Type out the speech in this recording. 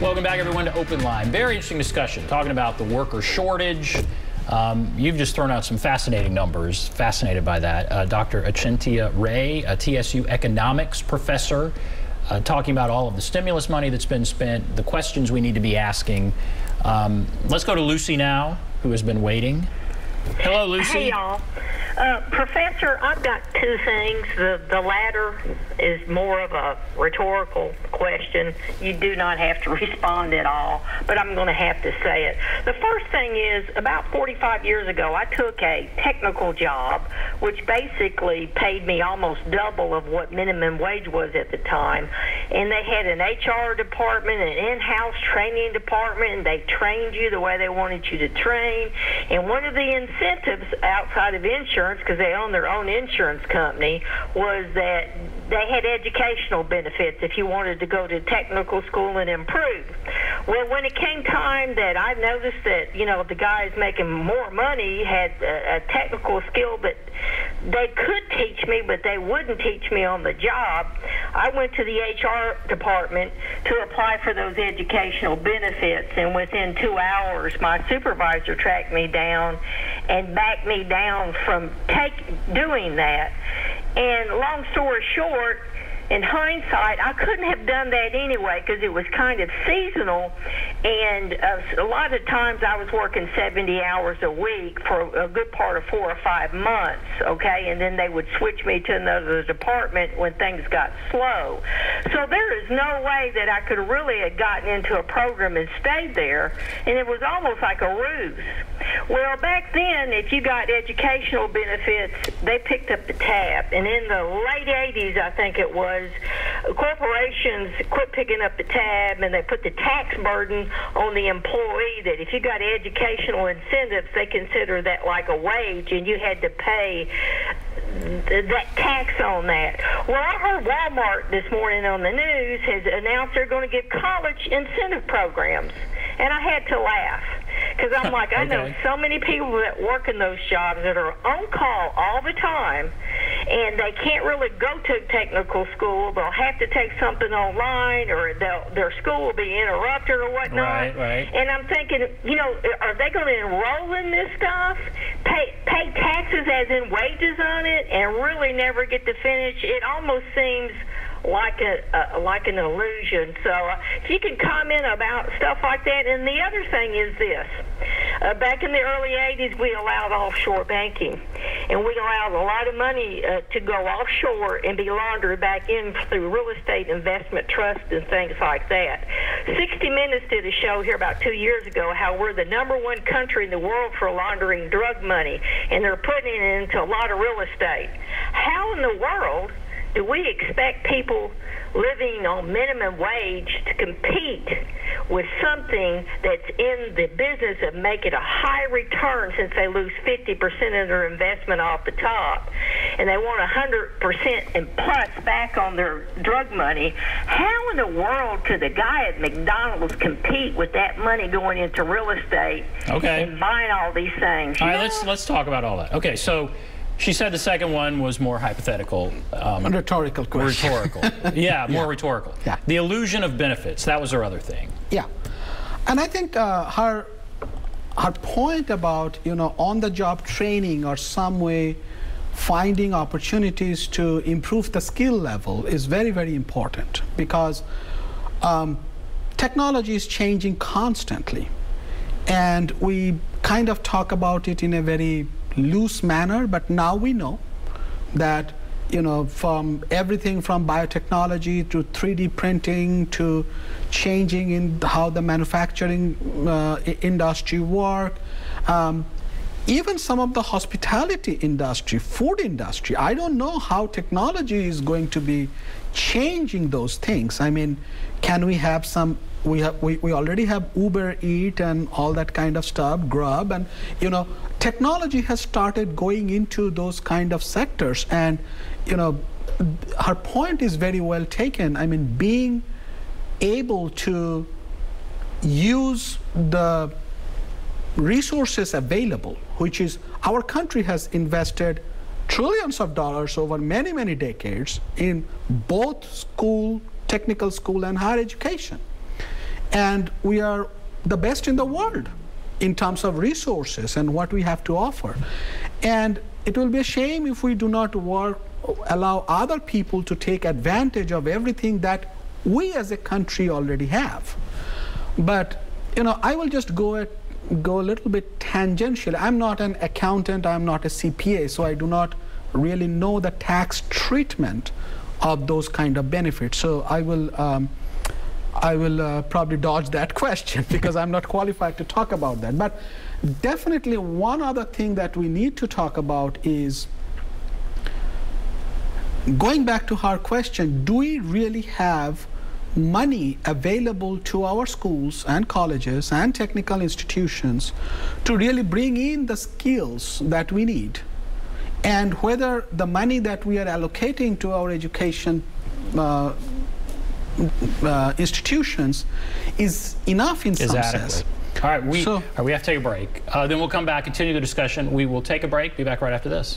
Welcome back, everyone, to Open Line. Very interesting discussion talking about the worker shortage. Um, you've just thrown out some fascinating numbers. Fascinated by that. Uh, Dr. Achintya Ray, a TSU economics professor, uh, talking about all of the stimulus money that's been spent, the questions we need to be asking. Um, let's go to Lucy now, who has been waiting. Hello, Lucy. Hey, y'all. Uh, Professor, I've got two things. The, the latter is more of a rhetorical question. You do not have to respond at all, but I'm going to have to say it. The first thing is about 45 years ago, I took a technical job, which basically paid me almost double of what minimum wage was at the time. And they had an HR department, an in house training department, and they trained you the way they wanted you to train. And one of the incentives outside of insurance, because they own their own insurance company, was that they had educational benefits if you wanted to go to technical school and improve. Well, when it came time that I noticed that, you know, the guys making more money had a, a technical skill that they could teach me, but they wouldn't teach me on the job, I went to the HR department to apply for those educational benefits. And within two hours, my supervisor tracked me down and backed me down from take, doing that. And long story short, in hindsight, I couldn't have done that anyway because it was kind of seasonal, and uh, a lot of times I was working 70 hours a week for a good part of four or five months, okay, and then they would switch me to another department when things got slow. So there is no way that I could really have gotten into a program and stayed there, and it was almost like a ruse. Well, back then, if you got educational benefits, they picked up the tab, and in the late 80s, I think it was was corporations quit picking up the tab and they put the tax burden on the employee that if you got educational incentives, they consider that like a wage and you had to pay that tax on that. Well, I heard Walmart this morning on the news has announced they're going to give college incentive programs, and I had to laugh because I'm like, I know so many people that work in those jobs that are on call all the time, and they can't really go to technical school. They'll have to take something online, or their school will be interrupted or whatnot. Right, right. And I'm thinking, you know, are they going to enroll in this stuff, pay pay taxes as in wages on it, and really never get to finish? It almost seems like a, uh, like an illusion. So uh, if you can comment about stuff like that. And the other thing is this: uh, back in the early '80s, we allowed offshore banking, and we allowed a lot of money uh, to go offshore and be laundered back in through real estate investment trusts and things like that. 60 Minutes did a show here about two years ago how we're the number one country in the world for laundering drug money, and they're putting it into a lot of real estate. How in the world? Do we expect people living on minimum wage to compete with something that's in the business of making a high return since they lose 50% of their investment off the top and they want 100% and plus back on their drug money? How in the world could the guy at McDonald's compete with that money going into real estate okay. and buying all these things? All right let's let's talk about all that. Okay so she said the second one was more hypothetical. Um, a rhetorical question. Rhetorical. yeah, more yeah. rhetorical. Yeah. The illusion of benefits, that was her other thing. Yeah. And I think uh, her, her point about, you know, on-the-job training or some way finding opportunities to improve the skill level is very, very important because um, technology is changing constantly. And we kind of talk about it in a very loose manner, but now we know that you know from everything from biotechnology to 3D printing to changing in how the manufacturing uh, industry work. Um, even some of the hospitality industry, food industry, I don't know how technology is going to be changing those things. I mean, can we have some we have we, we already have uber eat and all that kind of stuff grub and you know technology has started going into those kind of sectors and you know her point is very well taken i mean being able to use the resources available which is our country has invested trillions of dollars over many many decades in both school technical school and higher education and we are the best in the world in terms of resources and what we have to offer. And it will be a shame if we do not work, allow other people to take advantage of everything that we as a country already have. But you know, I will just go at, go a little bit tangential. I'm not an accountant. I'm not a CPA, so I do not really know the tax treatment of those kind of benefits. So I will. Um, I will uh, probably dodge that question because I'm not qualified to talk about that. But definitely, one other thing that we need to talk about is going back to our question do we really have money available to our schools and colleges and technical institutions to really bring in the skills that we need? And whether the money that we are allocating to our education uh, uh, institutions is enough in Is some adequate. sense. All right, we, So- all right, we have to take a break. Uh, then we'll come back, continue the discussion. We will take a break, be back right after this.